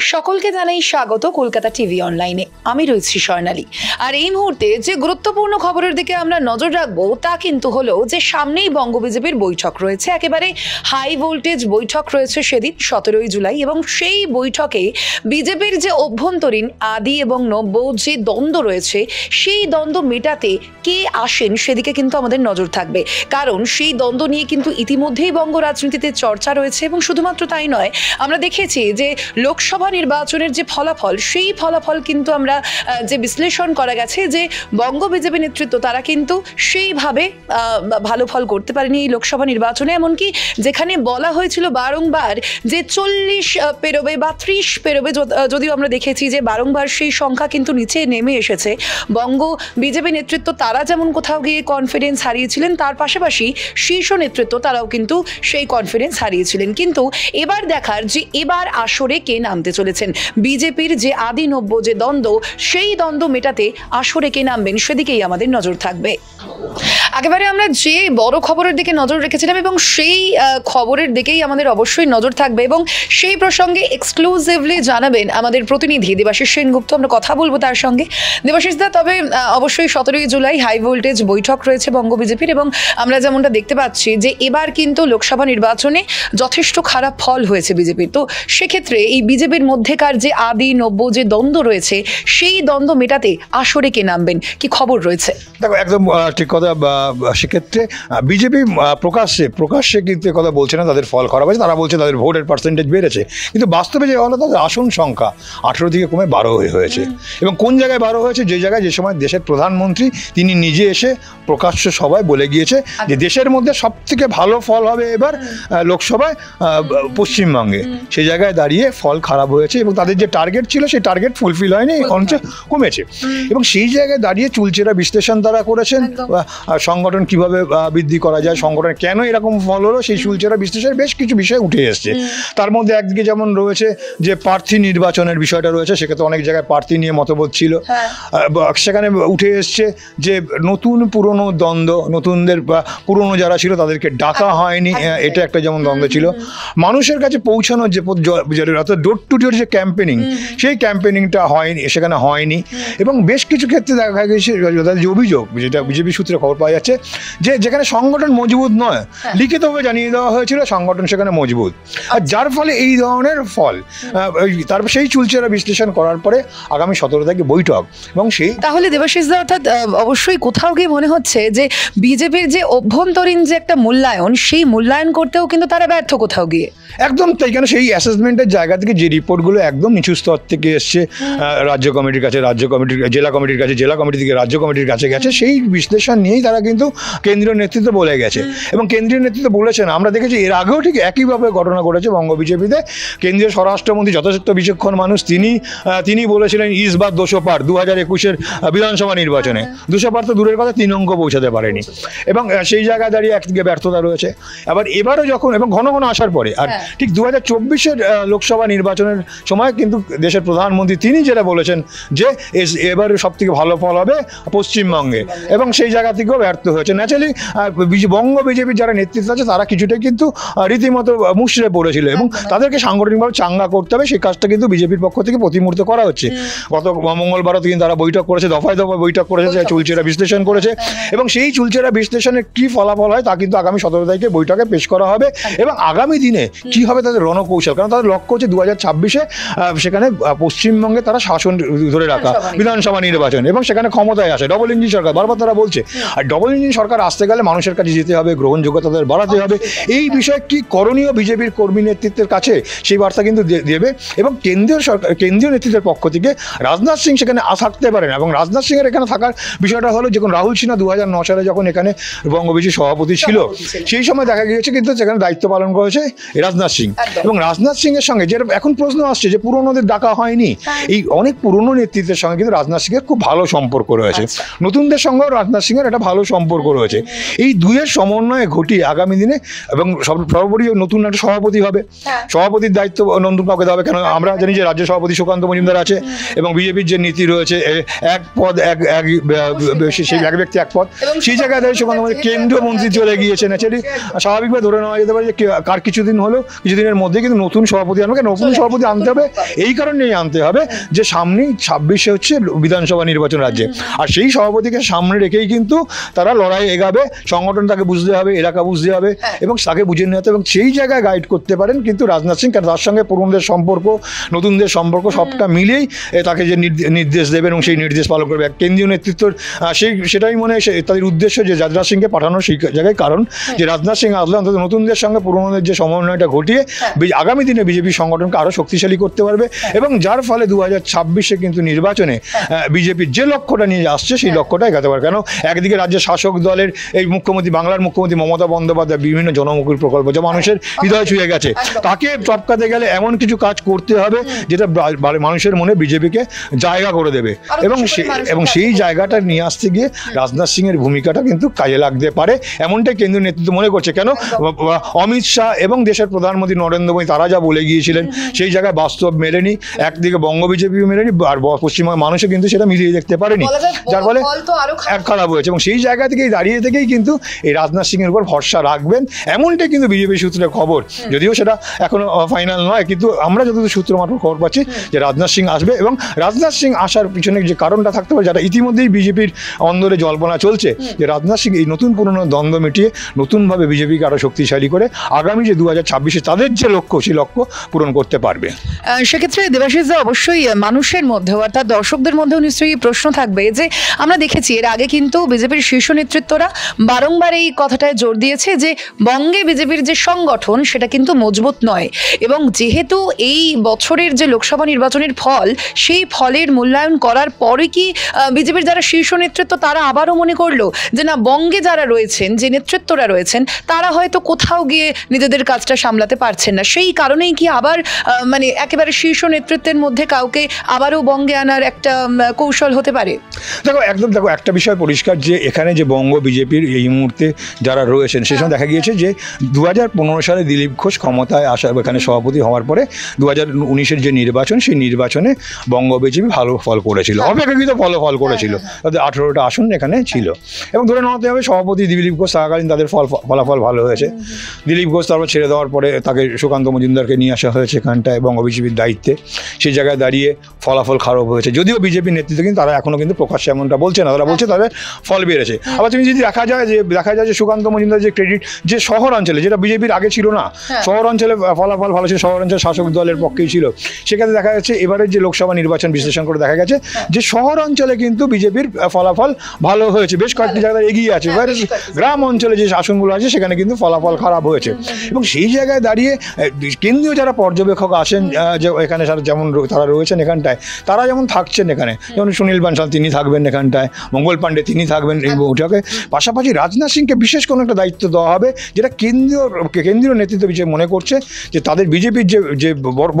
সকলকে জানাই স্বাগত কলকাতা টিভি অনলাইনে। আমি রয়েছি স্বর্ণালী। আর এই মুহূর্তে যে গুরুত্বপূর্ণ খবরের দিকে আমরা নজর রাখব, তা কিন্তু হলো যে সামনেই বঙ্গ বিজেপির বৈঠক রয়েছে। একেবারে হাই ভোল্টেজ বৈঠক রয়েছে সেদিন, সতেরোই জুলাই। এবং সেই বৈঠকে বিজেপির যে অভ্যন্তরীণ আদি এবং নব্য যে দ্বন্দ্ব রয়েছে, সেই দ্বন্দ্ব মেটাতে কে আসেন সেদিকে কিন্তু আমাদের নজর থাকবে। কারণ সেই দ্বন্দ্ব নিয়ে কিন্তু ইতিমধ্যেই বঙ্গ রাজনীতিতে চর্চা রয়েছে। এবং শুধুমাত্র তাই নয়, আমরা দেখেছি যে লোকসভা নির্বাচনের যে ফলাফল, সেই ফলাফল কিন্তু আমরা যে বিশ্লেষণ করা গেছে যে বঙ্গ বিজেপি নেতৃত্ব তারা কিন্তু সেইভাবে ভালো ফল করতে পারেনি এই লোকসভা নির্বাচনে। এমনকি যেখানে বলা হয়েছিল বারংবার যে চল্লিশ পেরোবে বা ত্রিশ পেরোবে যদিও আমরা দেখেছি যে বারংবার সেই সংখ্যা কিন্তু নিচে নেমে এসেছে। বঙ্গ বিজেপি নেতৃত্ব তারা যেমন কোথাও গিয়ে কনফিডেন্স হারিয়েছিলেন, তার পাশাপাশি শীর্ষ নেতৃত্ব তারাও কিন্তু সেই কনফিডেন্স হারিয়েছিলেন। কিন্তু এবার দেখার যে এবার আসরে কে নামতে চলেছেন। বিজেপির যে আদি নব্য যে দ্বন্দ্ব, সেই দ্বন্দ্ব মেটাতে আসরে কে নামবেন সেদিকেই আমাদের নজর থাকবে। একেবারে আমরা যে বড় খবরের দিকে নজর রেখেছিলাম এবং সেই খবরের দিকেই আমাদের অবশ্যই নজর থাকবে এবং সেই প্রসঙ্গে এক্সক্লুসিভলি জানাবেন আমাদের প্রতিনিধি দেবাশিস সেনগুপ্ত। আমরা কথা বলব তার সঙ্গে। দেবাশিস দা, তবে অবশ্যই সতেরোই জুলাই হাই ভোল্টেজ বৈঠক রয়েছে বঙ্গ বিজেপির এবং আমরা যেমনটা দেখতে পাচ্ছি যে এবার কিন্তু লোকসভা নির্বাচনে যথেষ্ট খারাপ ফল হয়েছে বিজেপির। তো সেক্ষেত্রে এই বিজেপির মধ্যেকার যে আদি নব্য যে দ্বন্দ্ব রয়েছে, সেই দ্বন্দ্ব মেটাতে আসরে কে নামবেন? কি খবর রয়েছে? দেখো, একদম ঠিক কথা সেক্ষেত্রে বিজেপি প্রকাশ্যে প্রকাশ্যে কিন্তু কথা বলছে না তাদের ফল খারাপ আছে তারা বলছে তাদের ভোটের পার্সেন্টেজ বেড়েছে। কিন্তু বাস্তবে যে হলো তাদের আসন সংখ্যা আঠেরো থেকে কমে বারো হয়ে হয়েছে। এবং কোন জায়গায় বারো হয়েছে? যে জায়গায় যে সময় দেশের প্রধানমন্ত্রী তিনি নিজে এসে প্রকাশ্য সভায় বলে গিয়েছে যে দেশের মধ্যে সব থেকে ভালো ফল হবে এবার লোকসভায় পশ্চিমবঙ্গে। সেই জায়গায় দাঁড়িয়ে ফল খারাপ হয়েছে এবং তাদের যে টার্গেট ছিল সেই টার্গেট ফুলফিল হয়নি অনেক কমেছে। এবং সেই জায়গায় দাঁড়িয়ে চুলচেরা বিশ্লেষণ তারা করেছেন সংগঠন কীভাবে বৃদ্ধি করা যায় সংগঠন কেন এরকম ফল হলো সেই চুলচেরা বিশ্লেষণের বেশ কিছু বিষয় উঠে এসছে। তার মধ্যে একদিকে যেমন রয়েছে যে প্রার্থী নির্বাচনের বিষয়টা রয়েছে সেক্ষেত্রে অনেক জায়গায় প্রার্থী নিয়ে মতবোধ ছিল। হ্যাঁ। সেখানে উঠে এসছে যে নতুন পুরনো দ্বন্দ্ব নতুনদের বা পুরনো যারা ছিল তাদেরকে ডাকা হয়নি এটা একটা যেমন দ্বন্দ্ব ছিল। মানুষের কাছে পৌঁছানোর যে অর্থাৎ ডোর টু ডোর যে ক্যাম্পেনিং সেই ক্যাম্পেনিংটা হয়নি সেখানে হয়নি। এবং বেশ কিছু ক্ষেত্রে দেখা গেছে যে অভিযোগ যেটা বিজেপি সূত্রে খবর পাওয়া যাচ্ছে যে যেখানে সংগঠন মজবুত নয় লিখিতভাবে জানিয়ে দেওয়া হয়েছিল সংগঠন সেখানে মজবুত। আর যার ফলে এই ধরনের ফল তারপর সেই চুলচেরা বিশ্লেষণ করার পরে আগামী সতেরো তারিখে বৈঠক এবং সেই তাহলে দেবাশিস দা অর্থাৎ অবশ্যই কোথাও গিয়ে মনে হচ্ছে যে বিজেপির যে অভ্যন্তরীণ যে একটা মূল্যায়ন সেই মূল্যায়ন করতেও কিন্তু তারা ব্যর্থ কোথাও গিয়ে। একদম তাই কেন সেই অ্যাসেসমেন্টের জায়গা থেকে যে রিপোর্টগুলো একদম নিচু স্তর থেকে এসছে রাজ্য কমিটির কাছে রাজ্য কমিটির জেলা কমিটির কাছে জেলা কমিটি থেকে রাজ্য কমিটির কাছে গেছে সেই বিশ্লেষণ নিয়েই তারা কিন্তু কেন্দ্রীয় নেতৃত্ব বলে গেছে। এবং কেন্দ্রীয় নেতৃত্ব বলেছেন আমরা দেখেছি এর আগেও ঠিক একইভাবে ঘটনা ঘটেছে বঙ্গ বিজেপিতে কেন্দ্রীয় স্বরাষ্ট্রমন্ত্রী যথেষ্ট বিচক্ষণ মানুষ তিনি তিনি বলেছিলেন ইস বা দোষো পার দু হাজার একুশের বিধানসভা নির্বাচনে। দুশো পার তো দূরের কথা তিন অঙ্ক পৌঁছাতে পারেনি। এবং সেই জায়গায় দাঁড়িয়ে একদিকে ব্যর্থতা রয়েছে। আবার এবারও যখন এবং ঘন ঘন আসার পরে আর হ্যাঁ। ঠিক দু হাজার চব্বিশের লোকসভা নির্বাচনের সময় কিন্তু দেশের প্রধানমন্ত্রী তিনি যেটা বলেছেন যে এবারে সব থেকে ভালো ফল হবে পশ্চিমবঙ্গে। এবং সেই জায়গা থেকেও ব্যর্থ হয়েছে। ন্যাচারালি বঙ্গ বিজেপির যারা নেতৃত্ব আছে তারা কিছুটা কিন্তু রীতিমতো মুষড়ে পড়েছিল এবং তাদেরকে সাংগঠনিকভাবে চাঙ্গা করতে হবে। সেই কাজটা কিন্তু বিজেপির পক্ষ থেকে প্রতিমূর্ত করা হচ্ছে। গত মঙ্গলবারও কিন্তু তারা বৈঠক করেছে দফায় দফায় বৈঠক করেছে চুলচেরা বিশ্লেষণ করেছে। এবং সেই চুলচেরা বিশ্লেষণের কি ফলাফল হয় তা কিন্তু আগামী সতেরো তারিখে বৈঠকে পেশ করা হবে। এবং আগামী দিনে কি হবে তাদের রণকৌশল? কারণ তাদের লক্ষ্য হচ্ছে দু হাজার ছাব্বিশে সেখানে পশ্চিমবঙ্গে তারা শাসন ধরে রাখা বিধানসভা বিধানসভা নির্বাচন। এবং সেখানে ক্ষমতায় আসে। ডবল ইঞ্জিন সরকার বারবার তারা বলছে। আর ডবল ইঞ্জিন সরকার আসতে গেলে মানুষের কাছে যেতে হবে গ্রহণযোগ্যতা তাদের বাড়াতে হবে। এই বিষয়ে কি করণীয় বিজেপির কর্মী নেতৃত্বের কাছে সেই বার্তা কিন্তু দেবে এবং কেন্দ্রীয় সরকার কেন্দ্রীয় নেতৃত্বের পক্ষ থেকে রাজনাথ সিং সেখানে থাকতে পারেন এবং রাজনাথ সিংয়ের এখানে থাকার বিষয়টা হলো যখন রাহুল সিনহা দু হাজার সালে যখন এখানে বঙ্গবিজয় সভাপতি ছিল সেই সময় দেখা গিয়েছে কিন্তু সেখানে দায়িত্ব পালন করেছে রাজনাথ সিং। এবং রাজনাথ সিং এর সঙ্গে যেটা এখন প্রশ্ন আসছে যে পুরনোদের ডাকা হয়নি এই অনেক পুরনো নেতৃত্বের সঙ্গে কিন্তু রাজনাথ সিং এর খুব ভালো সম্পর্ক রয়েছে। আচ্ছা। নতুনদের সঙ্গেও রাজনাথ সিং এর একটা ভালো সম্পর্ক সম্পর্ক রয়েছে। এই দুইয়ের সমন্বয়ে ঘটিয়ে আগামী দিনে এবং সর্বোপরি নতুন একটা সভাপতি হবে। হ্যাঁ। সভাপতির দায়িত্ব নন্দন কাউকে দেওয়া হবে। কেন? আমরা জানি যে রাজ্য সভাপতি সুকান্ত মজুমদার আছে এবং বিজেপির যে নীতি রয়েছে এক পদ এক এক সেই এক ব্যক্তি এক পদ। সেই জায়গায় দাঁড়িয়ে সুকান্ত কেন্দ্রীয় মন্ত্রী চলে গিয়েছেন। অ্যাকচুয়ালি স্বাভাবিকভাবে ধরে নেওয়া যেতে পারে যে কার কিছুদিন হলো কিছুদিনের মধ্যে কিন্তু নতুন সভাপতি আনবে। নতুন সভাপতি আনতে হবে। এই কারণেই আনতে হবে যে সামনেই ছাব্বিশে হচ্ছে বিধানসভা নির্বাচন রাজ্যে। আর সেই সভাপতিকে সামনে রেখেই কিন্তু তারা লড়াই এগাবে সংগঠন তাকে বুঝতে হবে এলাকা বুঝতে হবে হ্যাঁ। এবং তাকে বুঝে নিতে হবে এবং সেই জায়গায় গাইড করতে পারেন। কিন্তু রাজনাথ সিং কারণ তার সঙ্গে পুরনোদের সম্পর্ক নতুনদের সম্পর্ক সবটা মিলেই তাকে যে নির্দে- নির্দেশ দেবেন এবং সেই নির্দেশ পালন করবে। কেন্দ্রীয় নেতৃত্বর আহ, সেই সেটাই মনে হয় সে- তাদের উদ্দেশ্য যে রাজনাথ সিংকে পাঠানোর সেই জায়গায় কারণ যে রাজনাথ সিং আসলে অন্তত নতুনদের সঙ্গে পুরনোদের যে সমন্বয়টা ঘটিয়ে আগামী দিনে বিজেপি সংগঠনকে আরও শক্তিশালী করতে পারবে এবং যার ফলে দু হাজার ছাব্বিশে কিন্তু নির্বাচনে বিজেপির যে লক্ষ্যটা নিয়ে আসছে সেই লক্ষ্যটা এগাতে পারে কেন? একদিকে রাজ্যের শাসক দলের এই মুখ্যমন্ত্রী বাংলার মুখ্যমন্ত্রী মমতা বন্দ্যোপাধ্যায় বিভিন্ন জনমুখী প্রকল্প যা মানুষের হৃদয় ছুঁয়ে গেছে। তাকে টপকাতে গেলে এমন কিছু কাজ করতে হবে যেটা মানুষের মনে বিজেপিকে জায়গা করে দেবে। এবং সে- এবং সেই জায়গাটা নিয়ে আসতে গিয়ে রাজনাথ সিং এর ভূমিকাটা কিন্তু কাজে লাগতে পারে। এমনটাই কেন্দ্রীয় নেতৃত্ব মনে করছে। কেন? অমিত শাহ এবং দেশের প্রধানমন্ত্রী নরেন্দ্র মোদী তারা যা বলে গিয়েছিলেন সেই জায়গায় বাস্তব মেলেনি। একদিকে বঙ্গ বিজেপিও মেলেনি আর পশ্চিমবঙ্গের মানুষও কিন্তু সেটা মিলিয়ে দেখতে পারেনি। যার ফলে এক খারাপ হয়েছে। এবং সেই জায়গা থেকেই দাঁড়িয়ে থেকেই কিন্তু এই রাজনাথ সিং এর উপর ভরসা রাখবেন। এমনটাই কিন্তু বিজেপি সূত্রে খবর। যদিও সেটা এখনও ফাইনাল নয় কিন্তু আমরা যতদূর সূত্র মাত্র খবর পাচ্ছি যে রাজনাথ সিং আসবে এবং রাজনাথ সিং আসার পিছনে যে কারণটা থাকতে পারে যেটা ইতিমধ্যেই বিজেপির অন্দরে জল্পনা চলছে যে রাজনাথ সিং এই নতুন পুরনো দ্বন্দ্ব মিটিয়ে নতুনভাবে বিজেপিকে আরও শক্তিশালী করে আগামী যে দু হাজার ছাব্বিশে তাদের যে লক্ষ্য সেই লক্ষ্য পূরণ করতে পারবে। সেক্ষেত্রে দেবাশিস দা অবশ্যই মানুষের মধ্যেও অর্থাৎ দর্শকদের মধ্যেও নিশ্চয়ই প্রশ্ন থাকবে যে আমরা দেখেছি এর আগে কিন্তু বিজেপির শীর্ষ নেতৃত্বরা বারংবার এই কথাটায় জোর দিয়েছে যে বঙ্গে বিজেপির যে সংগঠন, সেটা কিন্তু মজবুত নয়। এবং যেহেতু এই বছরের যে লোকসভা নির্বাচনের ফল, সেই ফলের মূল্যায়ন করার পরে কি বিজেপির যারা শীর্ষ নেতৃত্ব, তারা আবারও মনে করল যে না, বঙ্গে যারা রয়েছেন, যে নেতৃত্বরা রয়েছেন, তারা হয়তো কোথাও গিয়ে নিজেদের কাজটা সামলাতে পারছেন না। সেই কারণেই কি আবার মানে একেবারে শীর্ষ নেতৃত্বের মধ্যে কাউকে আবারও বঙ্গে আনার একটা কৌশল হতে পারে? দেখো, একদম দেখো, একটা বিষয় পরিষ্কার যে এখানে যে বঙ্গ বিজেপির এই মুহূর্তে যারা রয়েছেন সে সময় দেখা গিয়েছে যে দু হাজার পনেরো সালে দিলীপ ঘোষ ক্ষমতায় আসা এখানে সভাপতি হওয়ার পরে দু হাজার উনিশের যে নির্বাচন সেই নির্বাচনে বঙ্গ বিজেপি ভালো ফল করেছিল অপেক্ষাকৃত ফল ফল করেছিল। তাদের আঠেরোটা আসন এখানে ছিল। এবং ধরে নেওয়াতে হবে সভাপতি দিলীপ ঘোষ থাকাকালীন তাদের ফল ফলাফল ভালো হয়েছে। দিলীপ ঘোষ তারপর ছেড়ে দেওয়ার পরে তাকে সুকান্ত মজুমদারকে নিয়ে আসা হয়েছে এখানটায় বঙ্গ বিজেপির দায়িত্বে। সেই জায়গায় দাঁড়িয়ে ফলাফল খারাপ হয়েছে। যদিও বিজেপির নেতৃত্ব কিন্তু তারা এখনও কিন্তু প্রকাশ্যে এমনটা বলছে না। তারা বলছে তাদের ফল বেড়েছে। আবার তুমি যদি দেখা যায় যে দেখা যায় যে সুকান্ত মজুমদার যে ক্রেডিট যে শহর অঞ্চলে যেটা বিজেপির আগে ছিল না হ্যাঁ। শহর অঞ্চলে ফলাফল ভালো ছিল শহর অঞ্চলে শাসক দলের পক্ষেই ছিল। সেখানে দেখা যাচ্ছে এবারের যে লোকসভা নির্বাচন বিশ্লেষণ করে দেখা গেছে যে শহর অঞ্চলে কিন্তু বিজেপির ফলাফল ভালো হয়েছে। বেশ কয়েকটি জায়গায় এগিয়ে আছে। হ্যাঁ, এবারে গ্রাম অঞ্চলে যে আসনগুলো আছে সেখানে কিন্তু ফলাফল খারাপ হয়েছে। এবং সেই জায়গায় দাঁড়িয়ে কেন্দ্রীয় যারা পর্যবেক্ষক আসেন যে এখানে যেমন তারা রয়েছেন এখানটায় তারা যেমন থাকছেন এখানে। যেমন সুনীল বানসাল তিনি থাকবেন এখানটায়। মঙ্গল পাণ্ডে তিনি থাকবেন বৈঠকে পাশাপাশি রাজনাথ সিংকে বিশেষ কোনো একটা দায়িত্ব দেওয়া হবে যেটা কেন্দ্রীয় কেন্দ্রীয় নেতৃত্ব বিজয় মনে করছে যে তাদের বিজেপির যে যে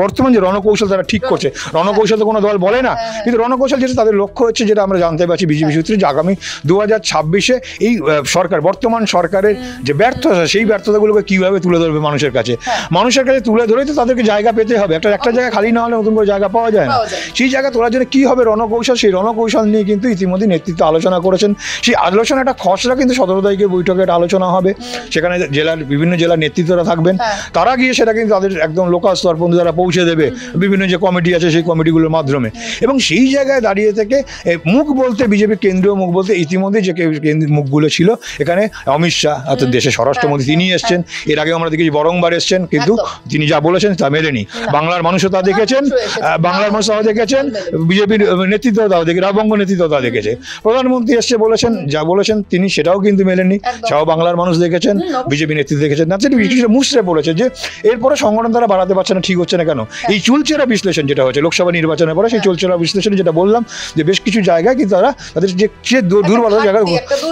বর্তমান যে রণকৌশল তারা ঠিক করছে। রণকৌশল তো কোনো দল বলে না কিন্তু রণকৌশল যেটা তাদের লক্ষ্য হচ্ছে যেটা আমরা জানতে পারছি বিজেপি সূত্রে যে আগামী দু হাজার ছাব্বিশে এই সরকার বর্তমান সরকারের যে ব্যর্থতা সেই ব্যর্থতাগুলোকে কীভাবে তুলে ধরবে মানুষের কাছে? মানুষের কাছে তুলে ধরেই তো তাদেরকে জায়গা পেতে হবে। একটা একটা জায়গা খালি না হলে নতুন করে জায়গা পাওয়া যায় না। সেই জায়গা তোলার জন্য কী হবে রণকৌশল? সেই রণকৌশল নিয়ে কিন্তু ইতিমধ্যে নেতৃত্ব আলোচনা করেছেন। সেই আলোচনাটা খসড়া কিন্তু সতেরো তারিখে বৈঠকে একটা আলোচনা হবে। সেখানে জেলার বিভিন্ন জেলার নেতৃত্বরা থাকবেন। হ্যাঁ। তারা গিয়ে সেটা কিন্তু তাদের একদম লোকাল স্তর পর্যন্ত তারা পৌঁছে দেবে। বিভিন্ন যে কমিটি আছে সেই কমিটিগুলোর মাধ্যমে। এবং সেই জায়গায় দাঁড়িয়ে থেকে মুখ বলতে বিজেপির কেন্দ্রীয় মুখ বলতে ইতিমধ্যে যে কেন্দ্রীয় মুখগুলো ছিল এখানে অমিত শাহ অর্থাৎ দেশের স্বরাষ্ট্রমন্ত্রী তিনি এসছেন। এর আগে আমরা দেখেছি বরংবার এসছেন কিন্তু তিনি যা বলেছেন তা মেলেনি বাংলার মানুষও তা দেখেছেন বাংলার মানুষ তাও দেখেছেন বিজেপির নেতৃত্ব তাও দেখে রাবঙ্গ নেতৃত্ব তা দেখেছে। প্রধানমন্ত্রী এসছে বলেছেন যা বলেছেন তিনি সেটাও কিন্তু মেলেননি। একদম। বাংলার মানুষ দেখেছেন বিজেপি নেতৃত্ব দেখেছেন। না সেটা কিছুটা মুচড়ে পড়েছে যে এরপরে সংগঠন তারা বাড়াতে পারছে না ঠিক হচ্ছে না কেন? এই চুলচেরা বিশ্লেষণ যেটা হচ্ছে লোকসভা নির্বাচনের পরে সেই চুলচেরা বিশ্লেষণ যেটা বললাম যে বেশ কিছু জায়গায় কিন্তু তারা তাদের যে যে দু- দুর্বলতা জায়গা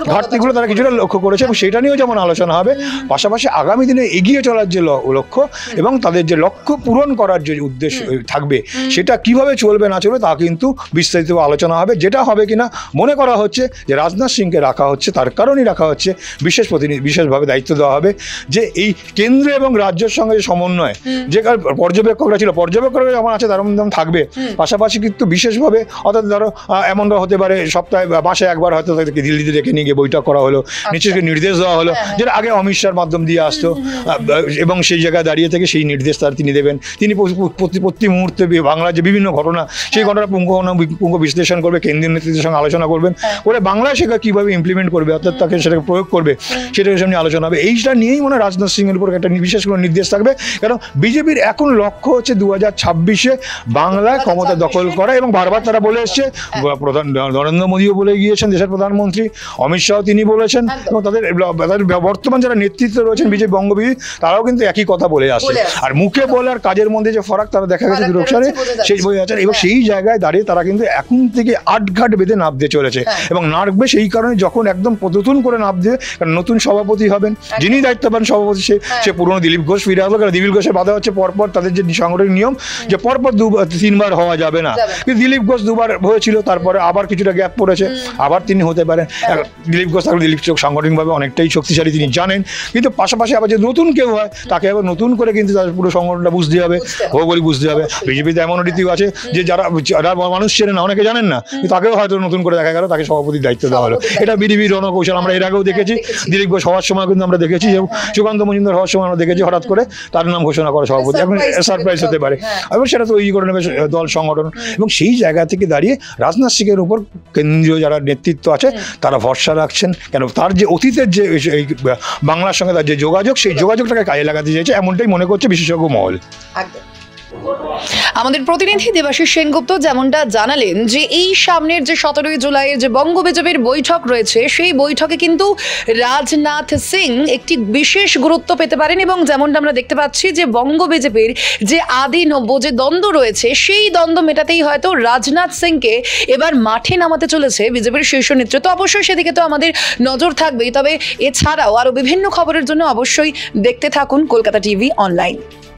ঘাটতিগুলো তারা কিছুটা লক্ষ্য করেছে এবং সেটা নিয়েও যেমন আলোচনা হবে পাশাপাশি আগামী দিনে এগিয়ে চলার যে লক্ষ্য এবং তাদের যে লক্ষ্য পূরণ করার যে উদ্দেশ্য থাকবে সেটা কীভাবে চলবে না চলবে তা কিন্তু বিস্তারিত আলোচনা হবে যেটা হবে কিনা মনে করা হচ্ছে যে রাজনাথ সিংকে রাখা রাখা হচ্ছে তার কারণেই রাখা হচ্ছে। বিশেষ প্রতিনিধি বিশেষভাবে দায়িত্ব দেওয়া হবে যে এই কেন্দ্র এবং রাজ্যের সঙ্গে যে সমন্বয় যে কার পর্যবেক্ষকরা ছিল পর্যবেক্ষকরা যেমন আছে তার মধ্যে থাকবে। পাশাপাশি কিন্তু বিশেষভাবে অর্থাৎ ধরো এমনটা হতে পারে সপ্তাহে বা মাসে একবার হয়তো তাদেরকে দিল্লিতে ডেকে নিয়ে গিয়ে বৈঠক করা হলো নিচে থেকে নির্দেশ দেওয়া হলো যেটা আগে অমিত শাহর মাধ্যম দিয়ে আসতো। এবং সেই জায়গায় দাঁড়িয়ে থেকে সেই নির্দেশ তার তিনি দেবেন। তিনি প্রতি- মুহূর্তে বাংলার যে বিভিন্ন ঘটনা সেই ঘটনা পুঙ্খ পুঙ্খ বিশ্লেষণ করবে কেন্দ্রীয় নেতৃত্বের সঙ্গে আলোচনা করবেন। করে বাংলায় সেটা কীভাবে ইমপ্লিমেন্ট করবে অর্থাৎ তাকে সেটাকে প্রয়োগ করবে সেটার সামনে আলোচনা হবে। এইটা নিয়েই মনে হয় রাজনাথ সিংয়ের উপর একটা বিশেষ কোনো নির্দেশ থাকবে। কারণ বিজেপির এখন লক্ষ্য হচ্ছে দু হাজার ছাব্বিশে বাংলায় ক্ষমতা দখল করা এবং বারবার তারা বলে এসছে প্রধান নরেন্দ্র মোদীও বলে গিয়েছেন দেশের প্রধানমন্ত্রী অমিত শাহ তিনি বলেছেন এবং তাদের তাদের বর্তমান যারা নেতৃত্বে রয়েছেন বিজেপি বঙ্গবিধি তারাও কিন্তু একই কথা বলে আসছে। আর মুখে বলে আর কাজের মধ্যে যে ফরাক তারা দেখা গেছে দুরক্ষারে। সেই বই যাচ্ছে। এবং। সেই জায়গায় দাঁড়িয়ে তারা কিন্তু এখন থেকে আটঘাট বেঁধে নামতে চলেছে। হ্যাঁ। এবং নাড়বে সেই কারণে যখন একদম নতুন করে নামবে কারণ নতুন সভাপতি হবেন যিনি দায়িত্ব পান সভাপতি সে হ্যাঁ। সে পুরনো দিলীপ ঘোষ ফিরে আসলো কারণ দিলীপ ঘোষের বাধা হচ্ছে পরপর তাদের যে সাংগঠনিক নিয়ম যে পরপর দুবার তিনবার হওয়া যাবে না। কিন্তু দিলীপ ঘোষ দুবার হয়েছিল তারপরে আবার কিছুটা গ্যাপ পড়েছে আবার তিনি হতে পারেন। হ্যাঁ। দিলীপ ঘোষ থাকলে দিলীপ চোখ সাংগঠনিকভাবে অনেকটাই শক্তিশালী তিনি জানেন। কিন্তু পাশাপাশি আবার যে নতুন কেউ হয় তাকে আবার নতুন করে কিন্তু তার পুরো সংগঠনটা বুঝতে হবে। ভৌগোলিক বুঝতে হবে। বিজেপিতে এমন রীতিও আছে যে যারা যারা মানুষ চেনে না অনেকে জানেন না কিন্তু তাকেও হয়তো নতুন করে দেখা গেল তাকে সভাপতির দায়িত্ব দেওয়া হলো। এটা বিডিবির রণকৌশল আমরা এর আগেও দেখেছি হ্যাঁ, দেখেছি। দিলীপ ঘোষ হওয়ার সময় কিন্তু আমরা দেখেছি এবং সুকান্ত মজুমদার হওয়ার সময় আমরা দেখেছি হঠাৎ করে তার নাম ঘোষণা করা সভাপতি। এখন সারপ্রাইজ হতে পারে। হ্যাঁ। এবার সেটা তৈরি করে নেবে দল সংগঠন। এবং সেই জায়গা থেকে দাঁড়িয়ে রাজনাথ সিংয়ের উপর কেন্দ্রীয় যারা নেতৃত্ব আছে তারা ভরসা রাখছেন। কেন? তার যে অতীতের যে এই বাংলার সঙ্গে তার যে যোগাযোগ সেই যোগাযোগটাকে কাজে লাগাতে চাইছে এমনটাই মনে করছে বিশেষজ্ঞ মহল। আমাদের প্রতিনিধি দেবাশিস সেনগুপ্ত যেমনটা জানালেন যে এই সামনের যে সতেরোই জুলাইয়ের যে বঙ্গ বিজেপির বৈঠক রয়েছে, সেই বৈঠকে কিন্তু রাজনাথ সিং একটি বিশেষ গুরুত্ব পেতে পারেন এবং যেমনটা আমরা দেখতে পাচ্ছি যে বঙ্গ বিজেপির যে আদি নব্য যে দ্বন্দ্ব রয়েছে, সেই দ্বন্দ্ব মেটাতেই হয়তো রাজনাথ সিংকে এবার মাঠে নামাতে চলেছে বিজেপির শীর্ষ নেতৃত্ব। অবশ্যই সেদিকে তো আমাদের নজর থাকবেই, তবে এছাড়াও আরও বিভিন্ন খবরের জন্য অবশ্যই দেখতে থাকুন কলকাতা টিভি অনলাইন।